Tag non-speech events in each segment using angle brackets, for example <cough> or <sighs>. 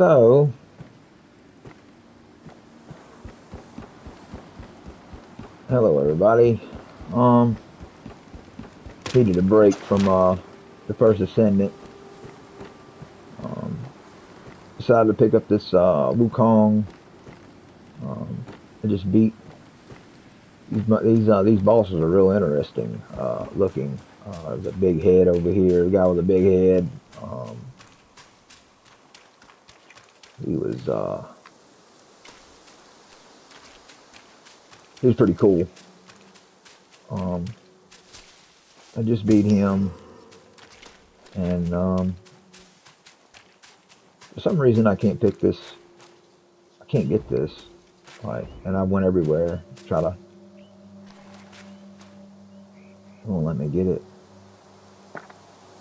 So, hello everybody. Um, needed a break from uh, the First Descendant. Um, decided to pick up this uh, Wukong. Um, I just beat these these uh, these bosses are real interesting uh, looking. Uh, there's a big head over here. The guy with a big head. He was uh, he was pretty cool. Um, I just beat him, and um, for some reason I can't pick this. I can't get this. Right, and I went everywhere try to. Won't let me get it.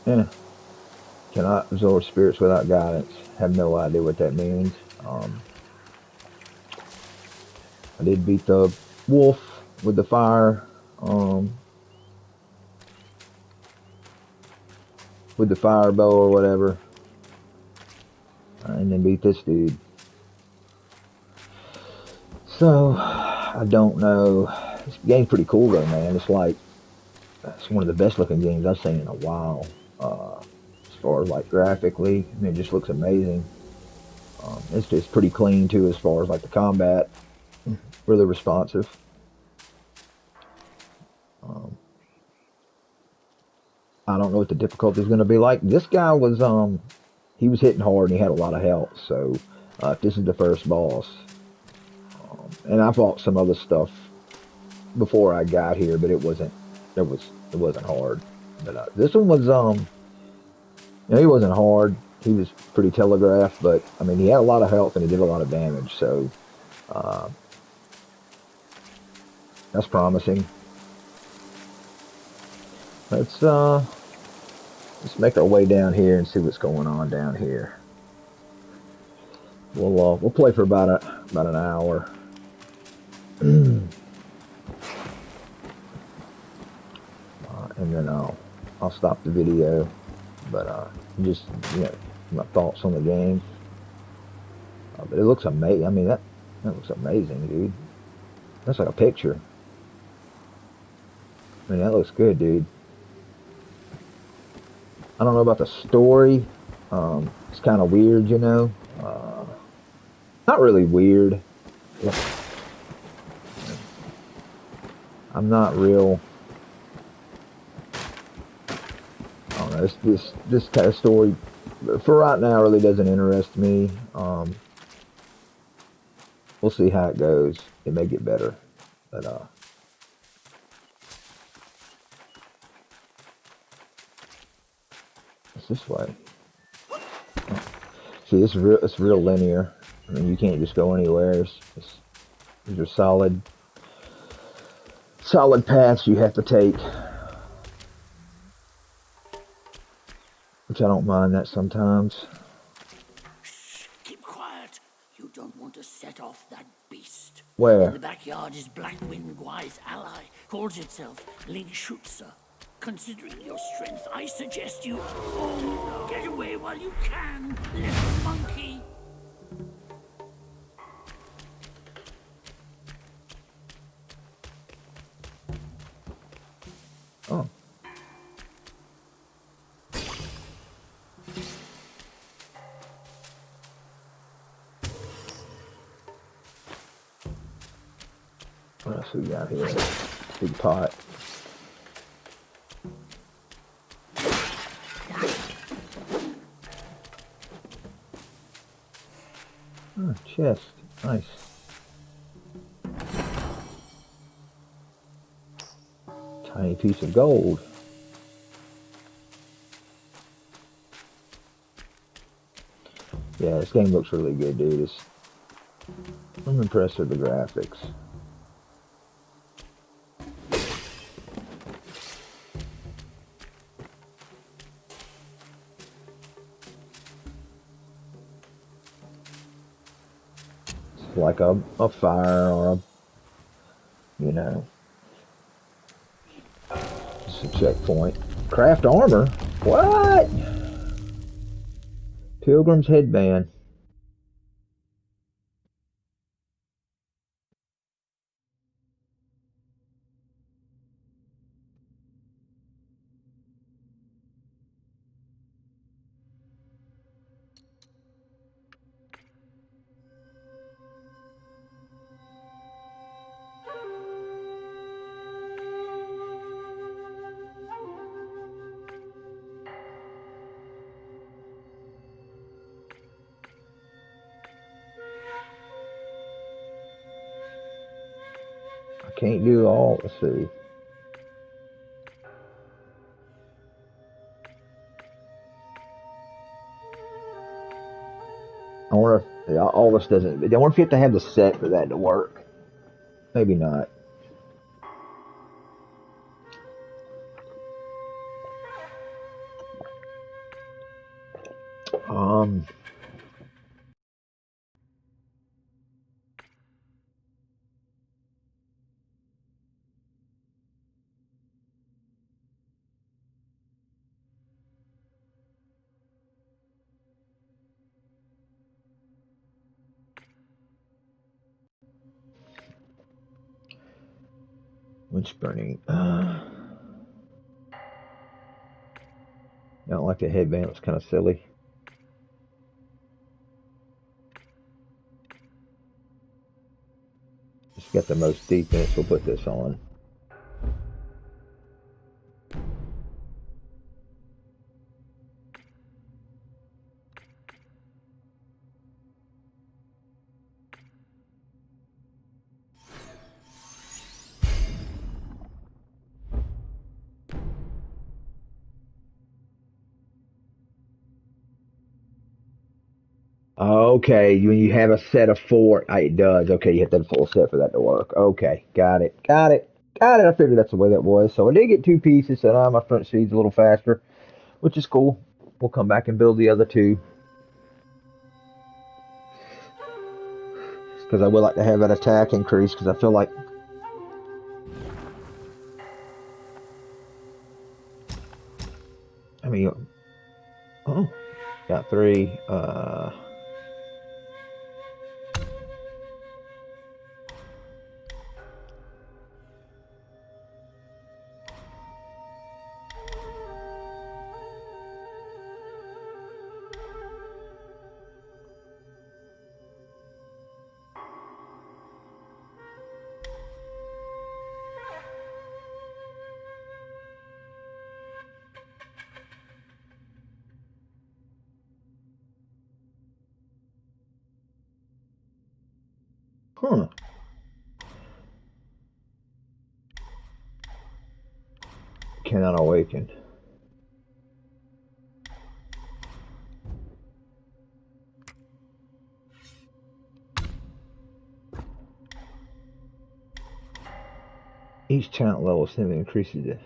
Yeah. Cannot absorb spirits without guidance. Have no idea what that means. Um, I did beat the wolf with the fire. Um, with the fire bow or whatever. And then beat this dude. So, I don't know. This game's pretty cool though, man. It's like, it's one of the best looking games I've seen in a while. Uh, as far as like graphically, I mean, it just looks amazing. Um, it's just pretty clean too, as far as like the combat. Really responsive. Um, I don't know what the difficulty is going to be like. This guy was, um, he was hitting hard and he had a lot of health. So, uh, this is the first boss, um, and I fought some other stuff before I got here, but it wasn't, it was, it wasn't hard. But uh, this one was, um, you know, he wasn't hard. He was pretty telegraphed, but I mean, he had a lot of health and he did a lot of damage. So, uh, that's promising. Let's uh, let's make our way down here and see what's going on down here. We'll uh, we'll play for about a about an hour. <clears throat> uh, and then I'll I'll stop the video, but uh, just you know my thoughts on the game. Uh, but it looks amazing. I mean that that looks amazing, dude. That's like a picture. I mean that looks good, dude. I don't know about the story. Um, it's kind of weird, you know. Uh, not really weird. I'm not real. I don't know. This this this kind of story, for right now, really doesn't interest me. Um, we'll see how it goes. It may get better, but uh. It's this way. See, it's real. It's real linear. I mean, you can't just go anywhere. It's, it's, these are solid, solid paths you have to take. Which I don't mind that sometimes. Shh, keep quiet. You don't want to set off that beast. Where? In the backyard is Blackwind Gwai's ally. Calls itself Lingxuzi. Considering your strength, I suggest you oh, get away while you can, little monkey. Here? Big pot. Oh, chest. Nice. Tiny piece of gold. Yeah, this game looks really good, dude. It's, I'm impressed with the graphics. Like a, a fire or a, you know, it's a checkpoint. Craft armor? What? Pilgrim's headband. Can't do all. Let's see. I wonder if all this doesn't. I wonder if you have to have the set for that to work. Maybe not. Burning? Uh, I don't like the headband. It's kind of silly. It's got the most so we'll put this on. Okay, when you have a set of four, uh, it does. Okay, you have to have a full set for that to work. Okay, got it, got it, got it. I figured that's the way that was. So I did get two pieces, so now my front speed's a little faster, which is cool. We'll come back and build the other two. Because I would like to have that attack increase, because I feel like I mean, oh, got three. Uh, Talent level simply increases it.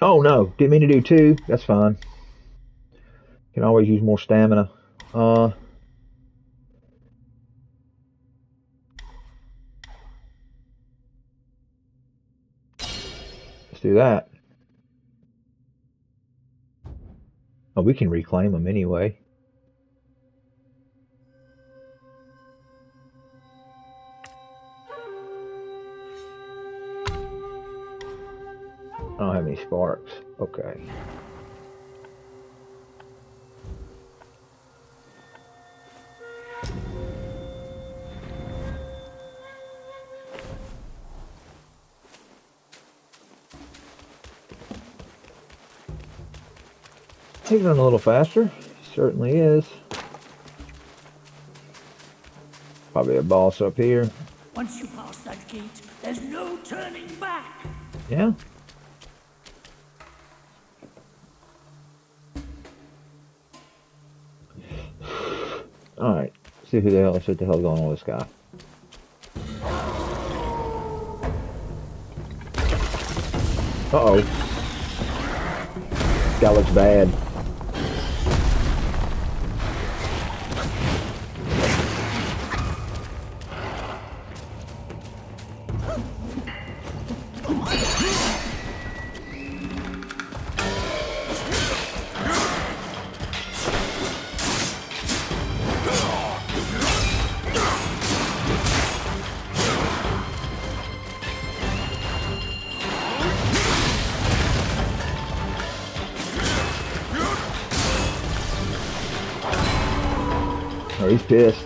Oh no, didn't mean to do two. That's fine. Can always use more stamina. Uh, let's do that. Oh, we can reclaim them anyway. I don't have any sparks. Okay. He's running a little faster. Certainly is. Probably a boss up here. Once you pass that gate, there's no turning back. Yeah. Alright. See who the hell, is what the hell going on with this guy. Uh-oh. That looks bad. Pissed.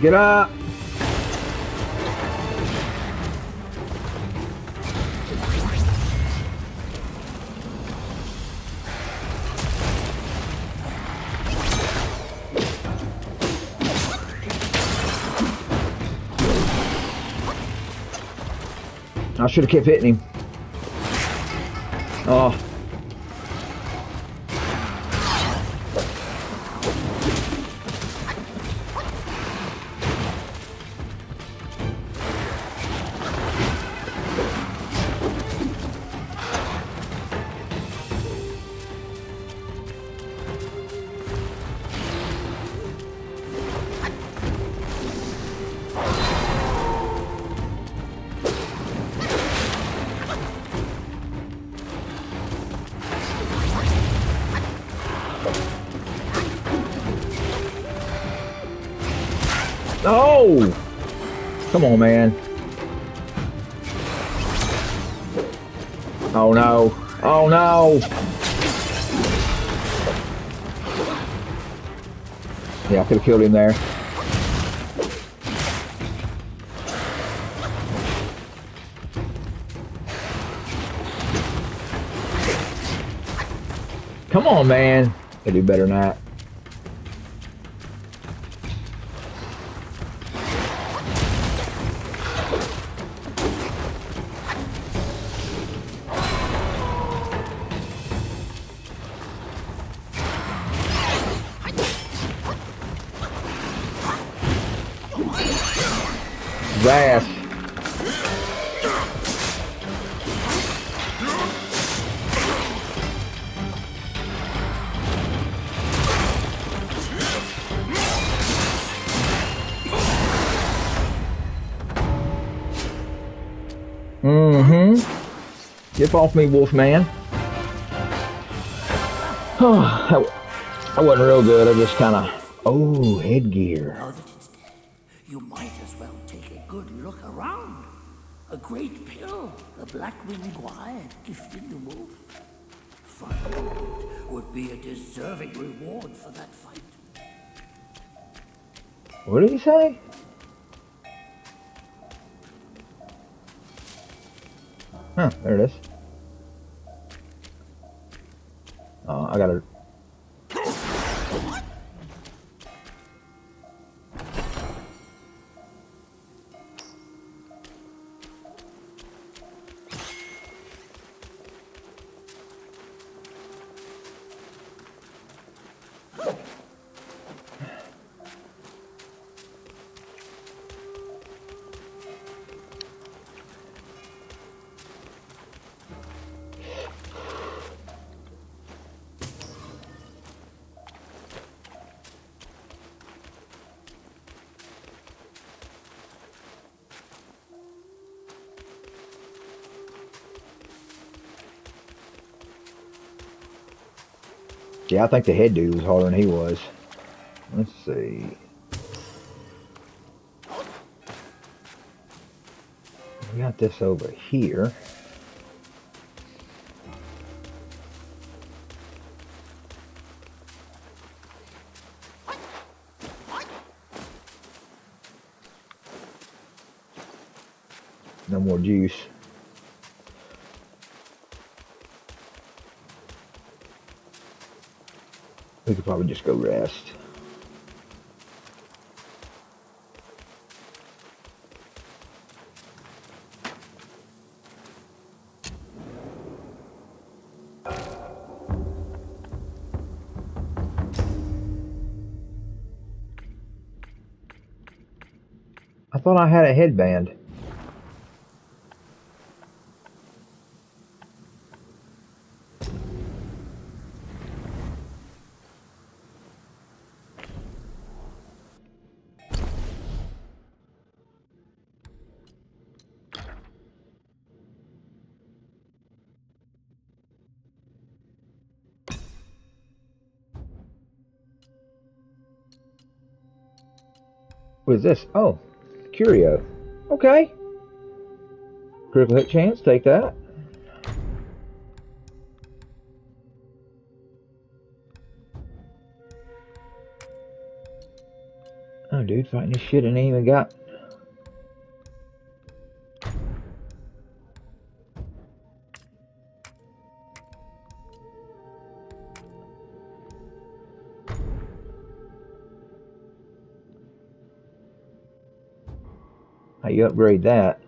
Get up! I should have kept hitting him. Oh! Come on, man. Oh no. Oh no! Yeah, I could have killed him there. Come on, man. I do better than Mm-hmm. Off me, Wolfman. <sighs> Oh, that wasn't real good. I just kind of... Oh, headgear. Now that it's dead, you might as well take a good look around. A great pill the Blackwing Guy gifted the wolf. It would be a deserving reward for that fight. What did he say? Huh, there it is. Oh, I gotta... Yeah, I think the head dude was harder than he was. Let's see. We got this over here. Just go rest. I thought I had a headband. What is this? Oh, Curio. Okay. Critical hit chance, take that. Oh, dude, fighting this shit and ain't even got. Upgrade that?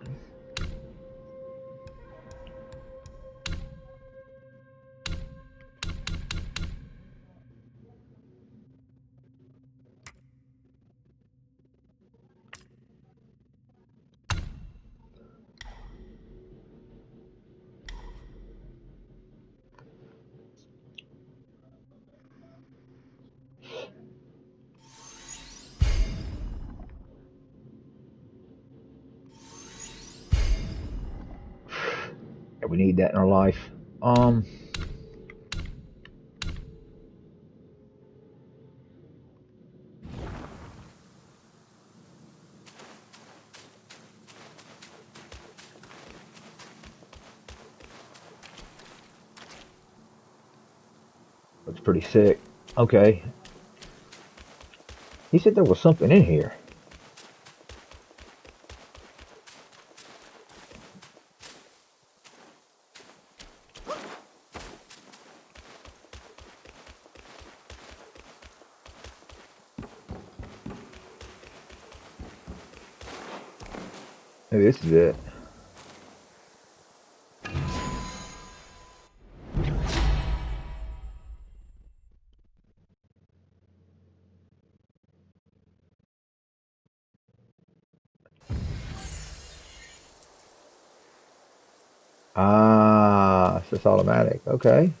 Okay. He said there was something in here. Maybe this is it. Automatic. Okay.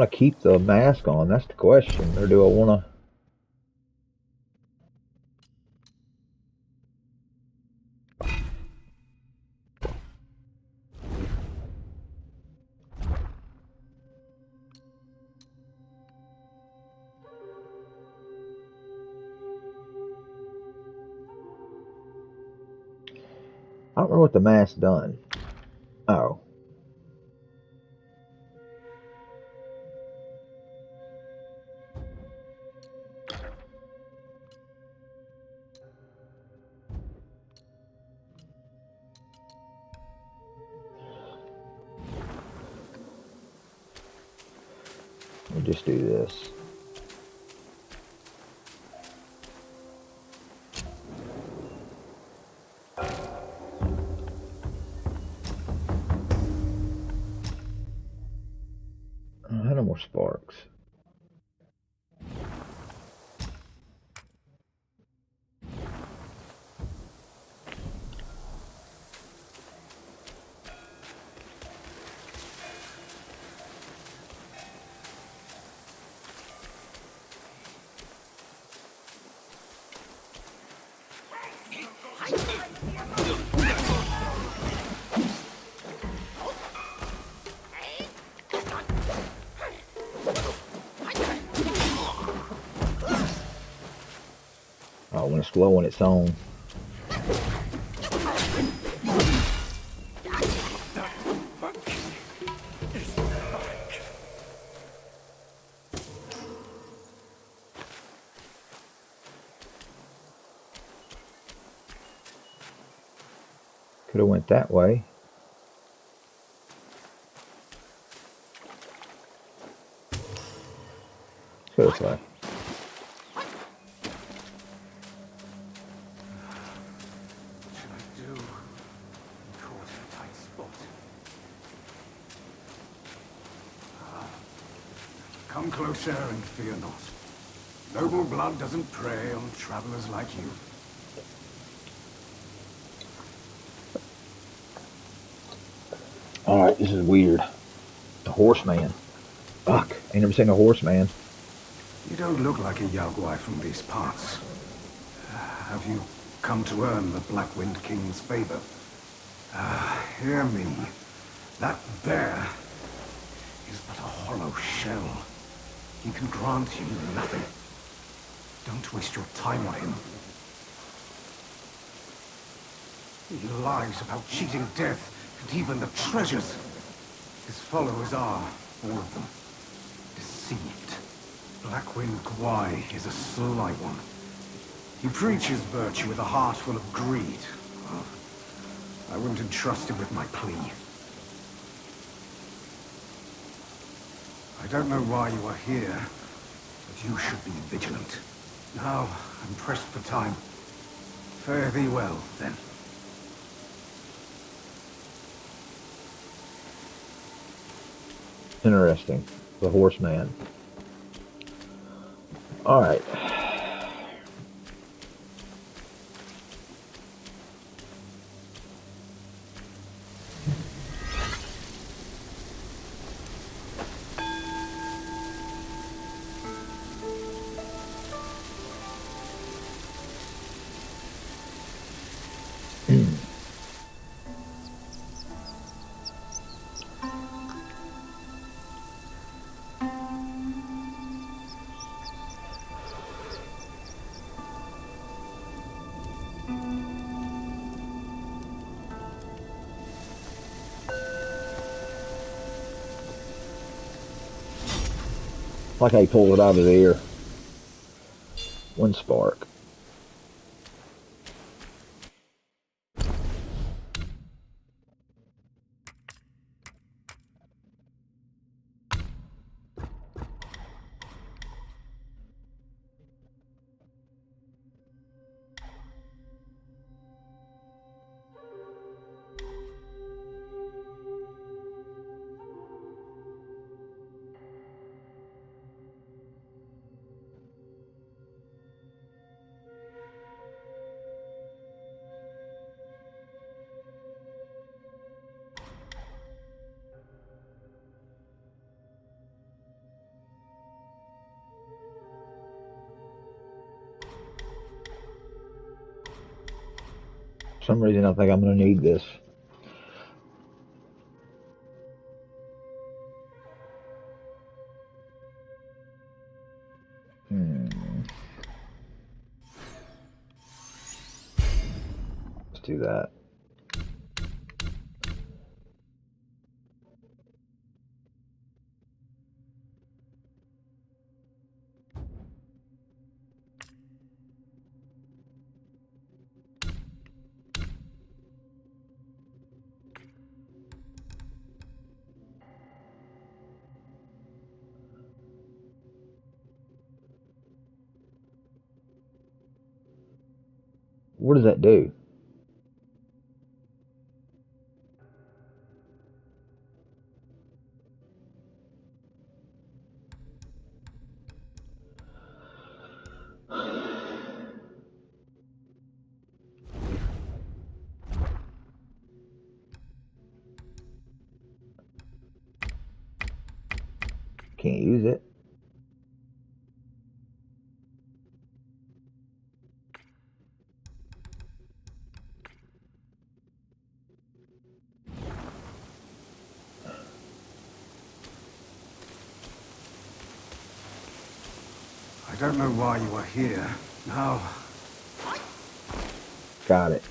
want to keep the mask on? That's the question. Or do I want to... I don't know what the mask done. Oh. Just do this. I had no more sparks. On its own. Could have went that way. Let's go this way. What should I do? I'm caught in a tight spot. Ah. Come fear not. Noble blood doesn't prey on travelers like you. Alright, this is weird. The horseman. Fuck. Ain't never seen a horseman. You don't look like a yaoguai from these parts. Have you come to earn the Black Wind King's favor? Ah, hear me. That bear is but a hollow shell. He can grant you nothing. Don't waste your time on him. He lies about cheating death and even the treasures. His followers are, all of them, deceived. Blackwind Gwai is a sly one. He preaches virtue with a heart full of greed. Oh, I wouldn't entrust him with my plea. Don't know why you are here, but you should be vigilant. Now, I'm pressed for time. Fare thee well, then. Interesting. The horseman. Alright. Hmm. Like I pulled it out of the air. One spark. Some reason I think I'm gonna need this. What does that do? Why you are here. Now, Got it.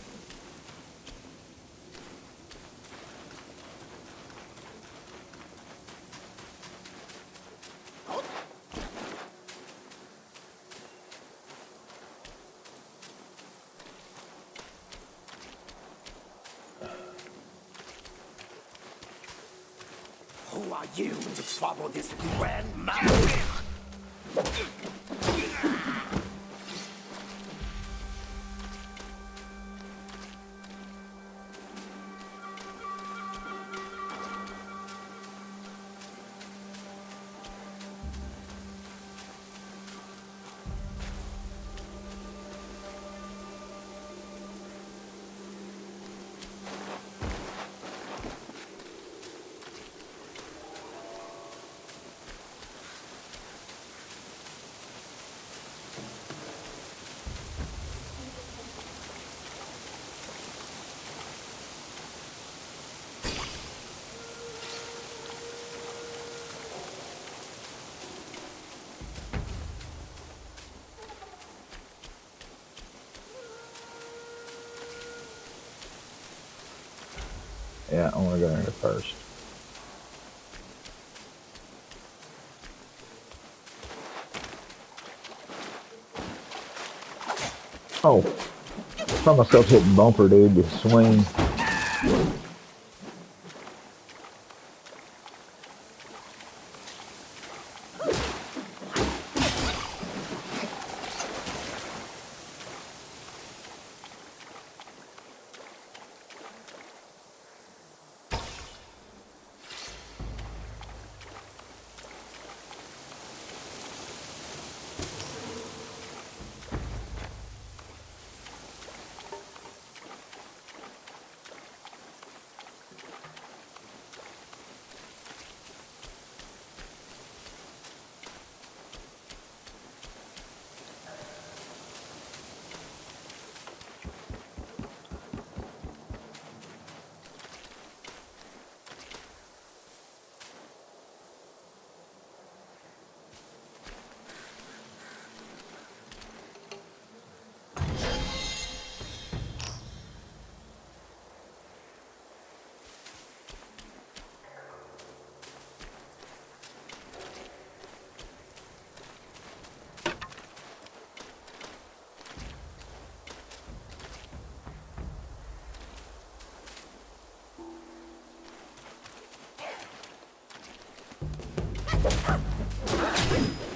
Yeah, I want to go in here first. Oh, I found myself hitting bumper, dude. The swing. Can't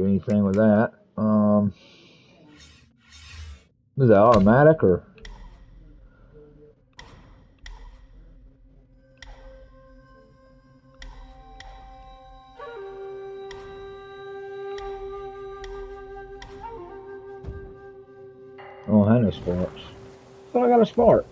do anything with that. Um, is that automatic or? Oh, I no sparks. Thought I got a spark.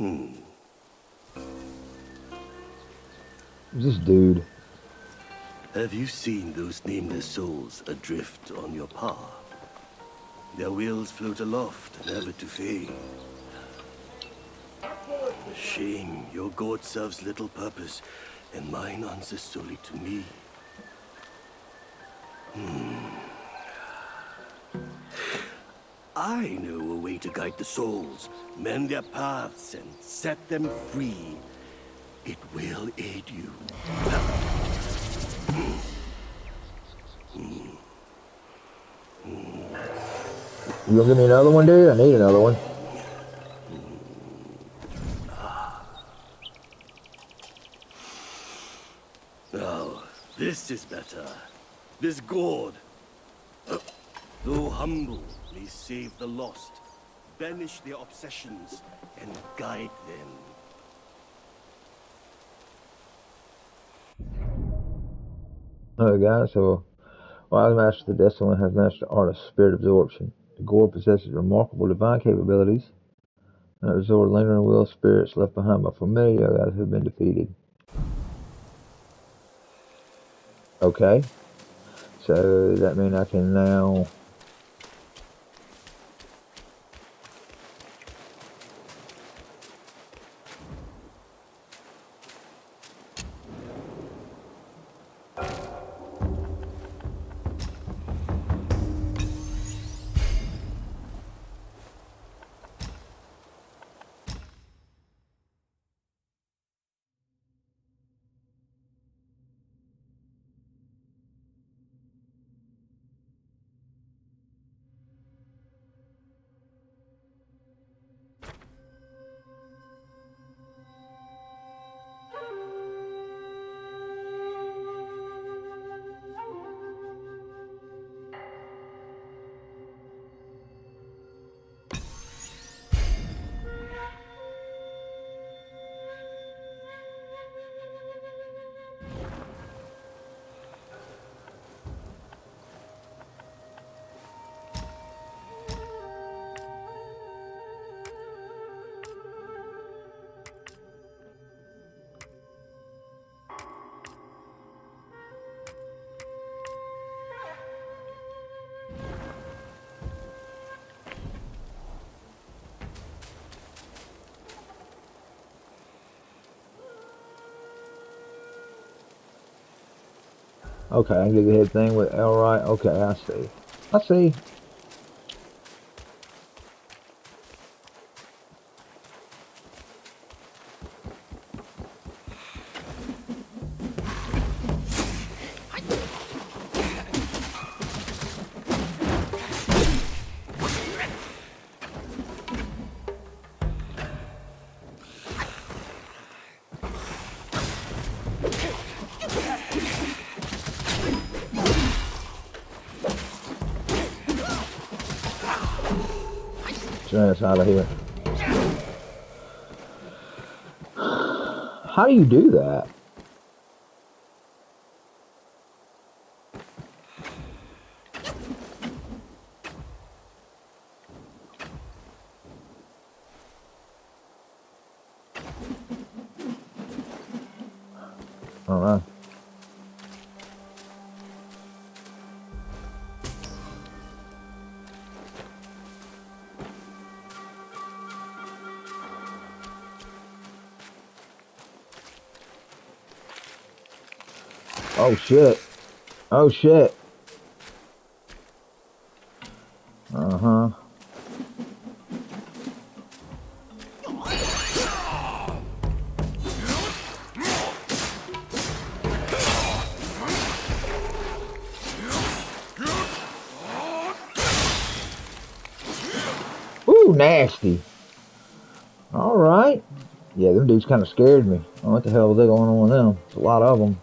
Who's this dude? Have you seen those nameless souls adrift on your path? Their wheels float aloft, never to fade. A shame your god serves little purpose, and mine answers solely to me. Hmm. I know to guide the souls, mend their paths, and set them free. It will aid you. You gonna give me another one, dude? I need another one. Now, this is better. This gourd, though humble, may save the lost, banish their obsessions, and guide them. Alright guys, so Wise Master the Desolate has mastered the art of spirit absorption. The gourd possesses remarkable divine capabilities and absorbs lingering will spirits left behind by familiar guys who have been defeated. Okay. So that means I can now Okay, I can do the head thing with L right. Okay, I see. I see. Get out of here. How do you do that? Oh shit. Oh shit. Uh-huh. Ooh, nasty. Alright. Yeah, them dudes kind of scared me. what the hell was going on with them? A lot of them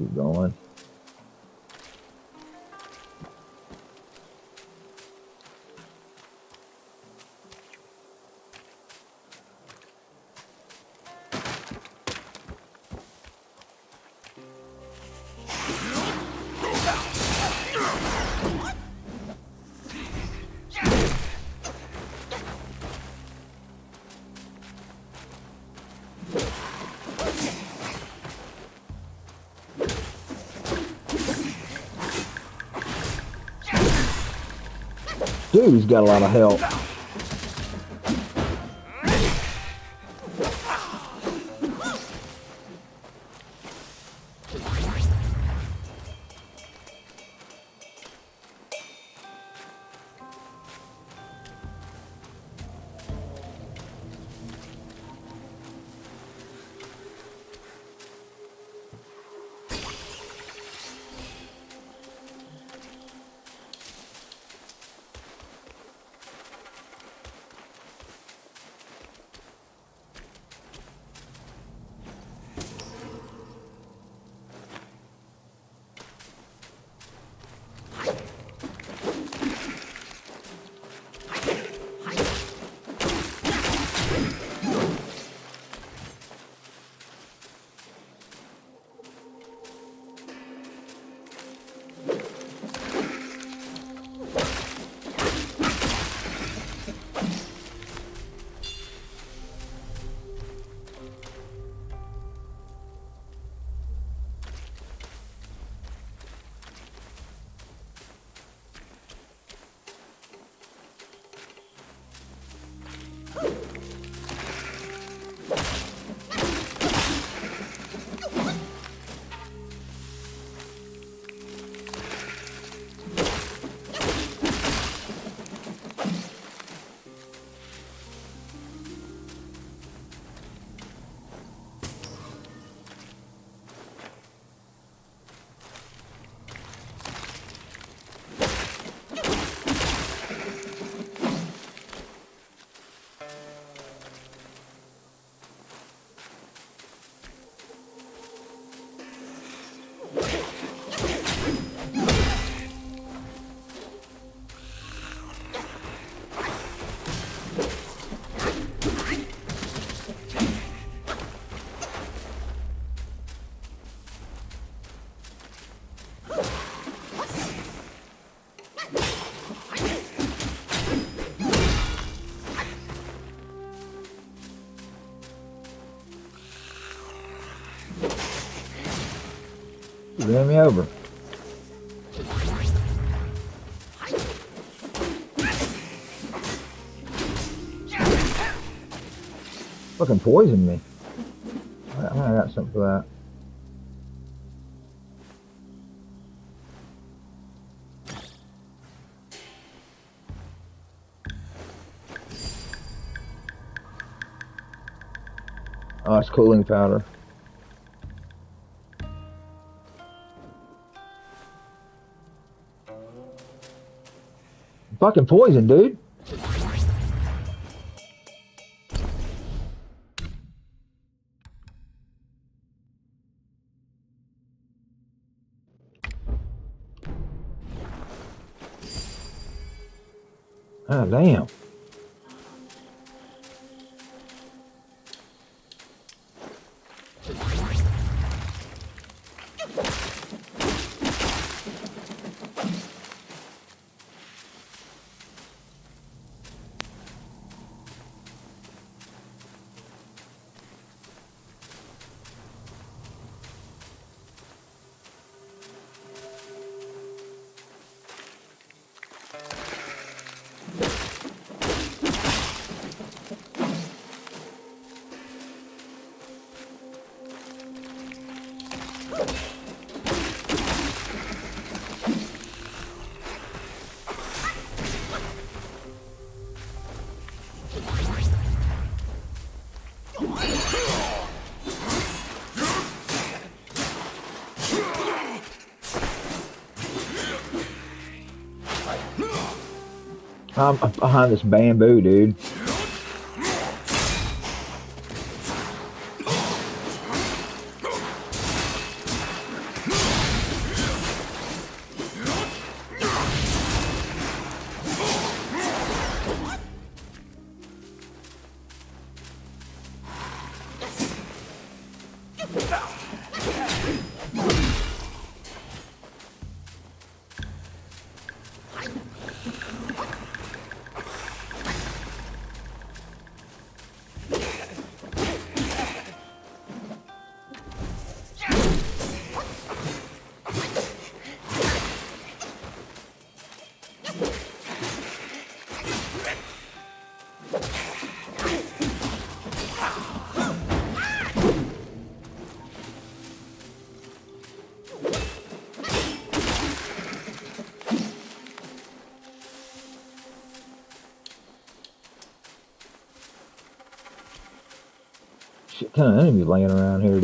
keep going. Got a lot of health. Ran me over. Fucking poisoned me. I, I got something for that. Oh, it's cooling powder. Fucking poison, dude. Ah, damn. I'm behind this bamboo, dude. Laying around here,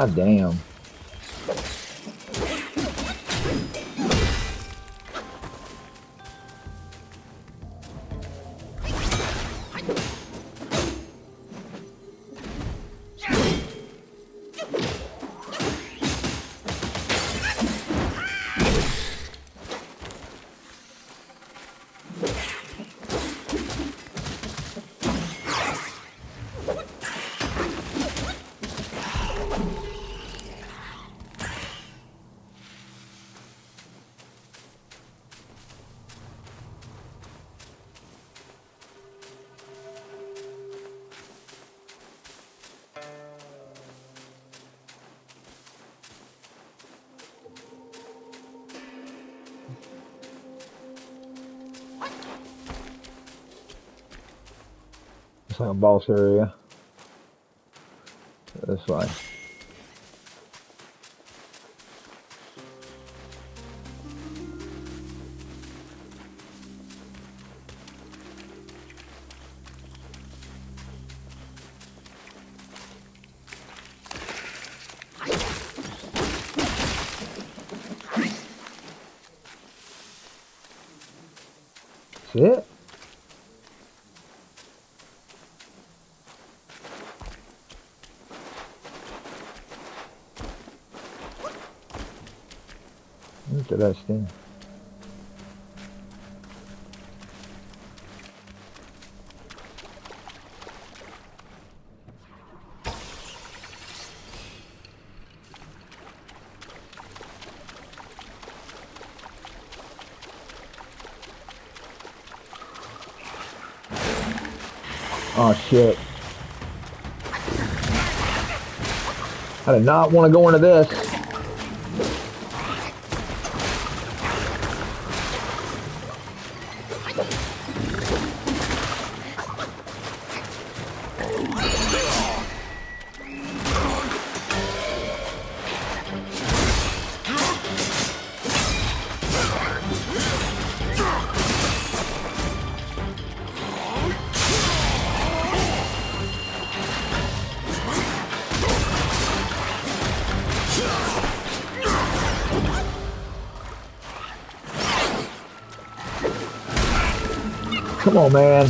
dude. God damn. Boss area. This way. Interesting. Oh shit. I did not want to go into this. Man.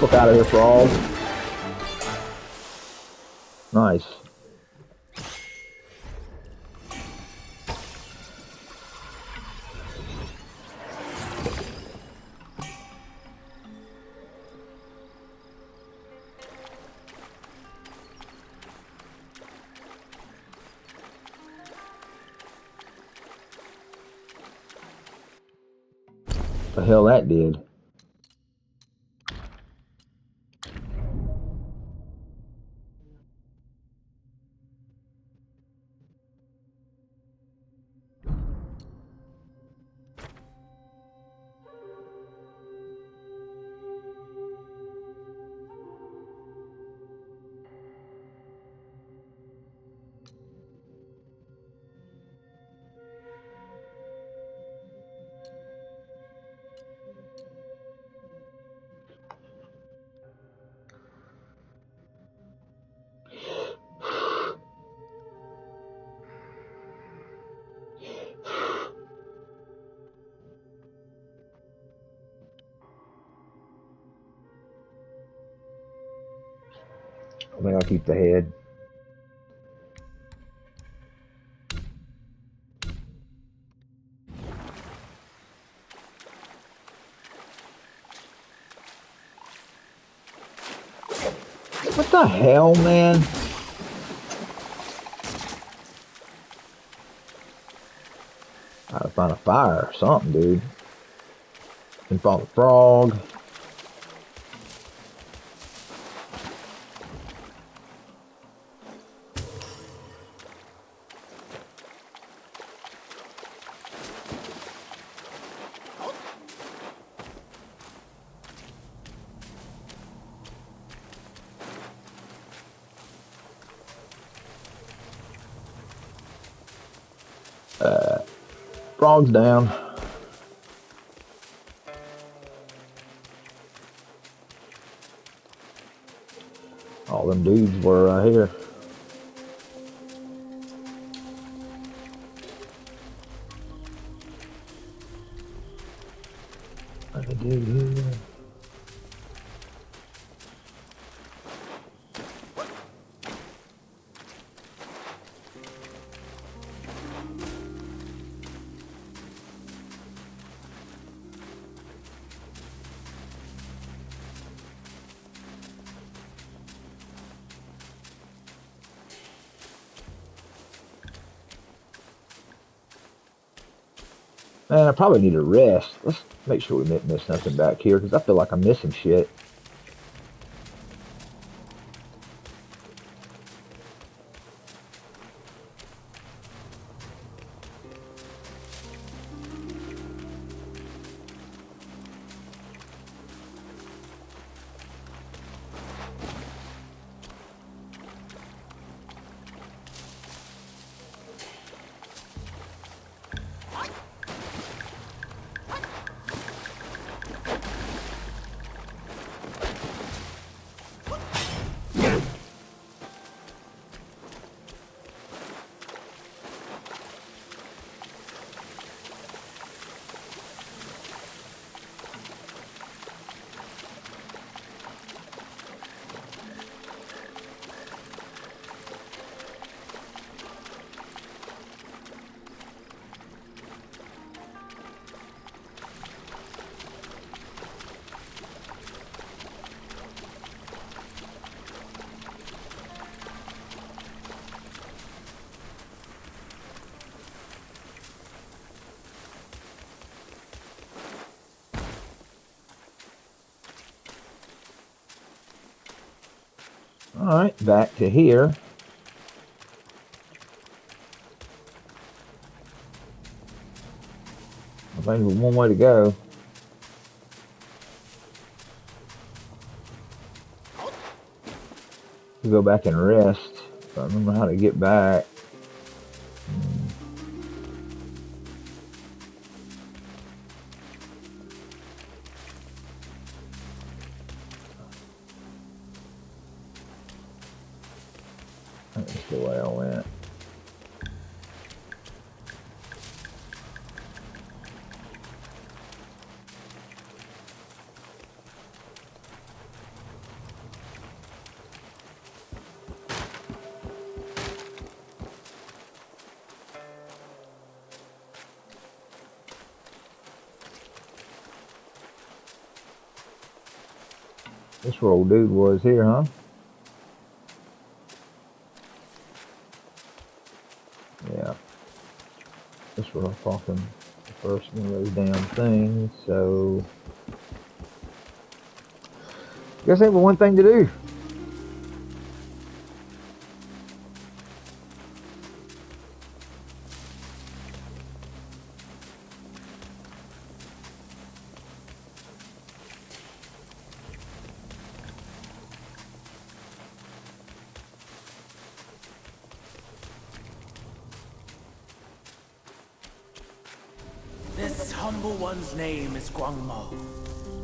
Look out of here, frog. Nice. The hell that did. I'll keep the head. What the hell, man? Gotta find a fire or something, dude. Can find a frog. Frog's down. All them dudes were right here. I probably need a rest. Let's make sure we didn't miss nothing back here, because I feel like I'm missing shit. All right, back to here. I think one way to go. Go back and rest. If I remember how to get back. Dude was here, huh? Yeah. This was fucking the first one of those damn things, so guess I have one thing to do. This humble one's name is Guangmou.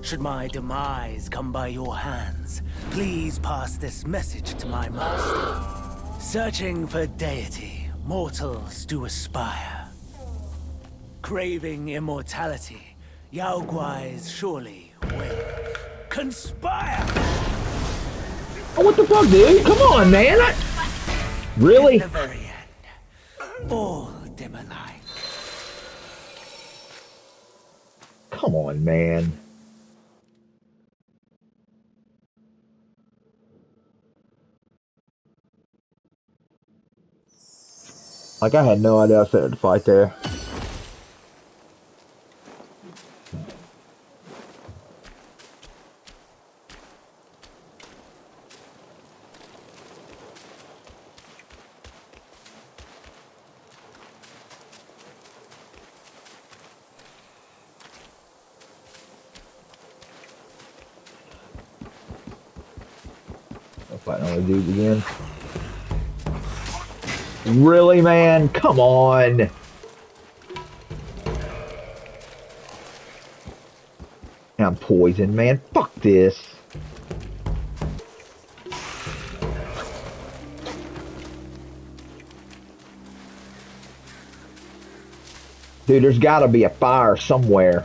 Should my demise come by your hands, please pass this message to my master. Searching for deity, mortals do aspire. Craving immortality, Yaoguais surely will conspire! Oh, what the fuck, dude? Come on, man. I... Really? The very end. All dim alike. Come on, man. Like, I had no idea I was started to fight there. I'm fighting all the dudes again. Really, man? Come on. I'm poisoned, man. Fuck this. Dude, there's gotta be a fire somewhere.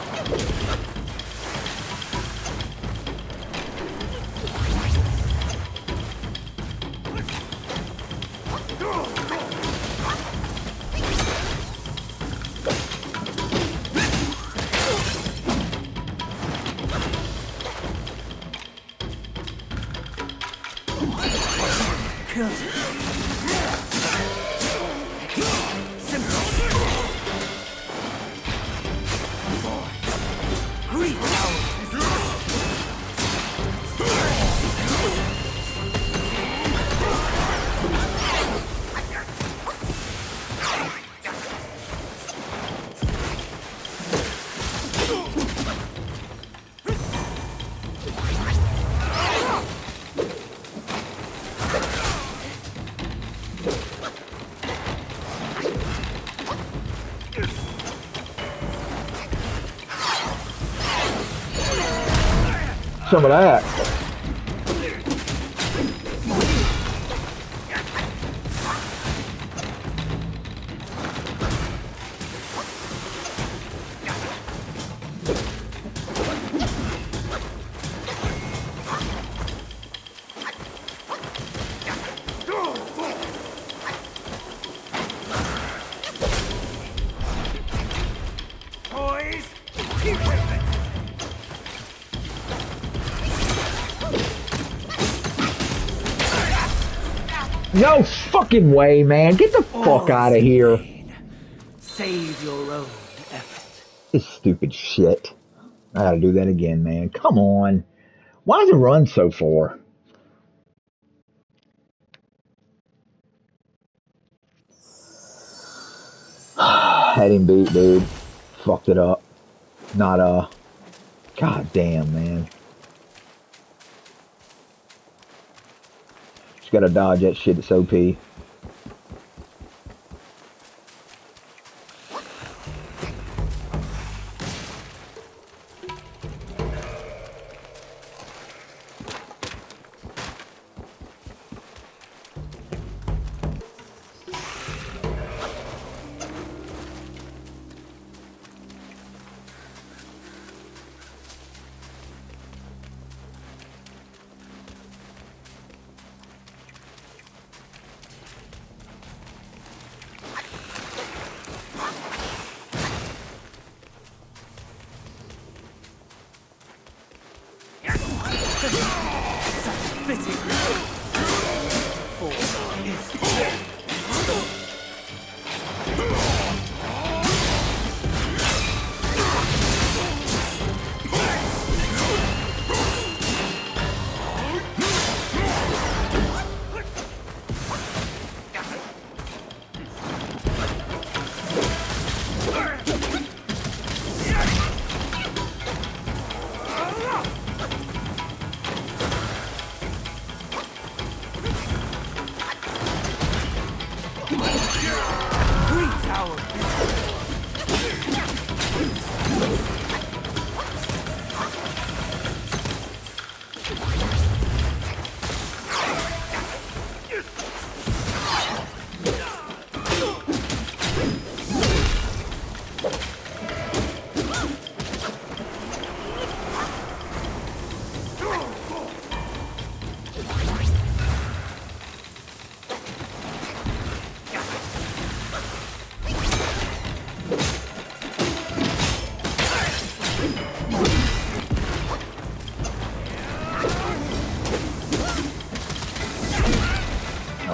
Some of that. No fucking way, man. Get the fuck out of here. Save your own effort. This stupid shit. I gotta do that again, man. Come on. Why does it run so far? <sighs> Had him beat, dude. Fucked it up. Not, uh... God damn, man. Just gotta dodge that shit. It's OP.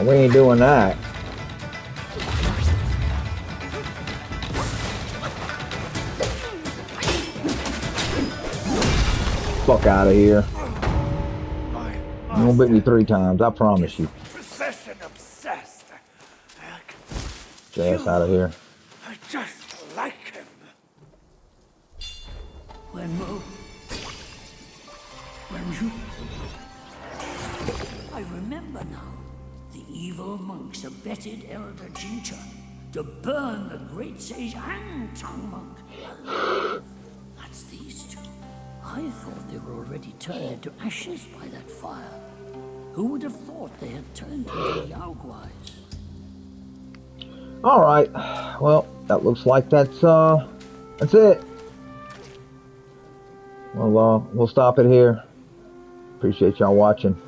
we ain't doing that. Fuck out of here. You won't beat me three times, I promise you. Possession obsessed. Get ass out of here. Turned into ashes by that fire. Who would have thought they had turned into Yaoguais? All right. Well, that looks like that's uh, that's it. Well, uh, we'll stop it here. Appreciate y'all watching.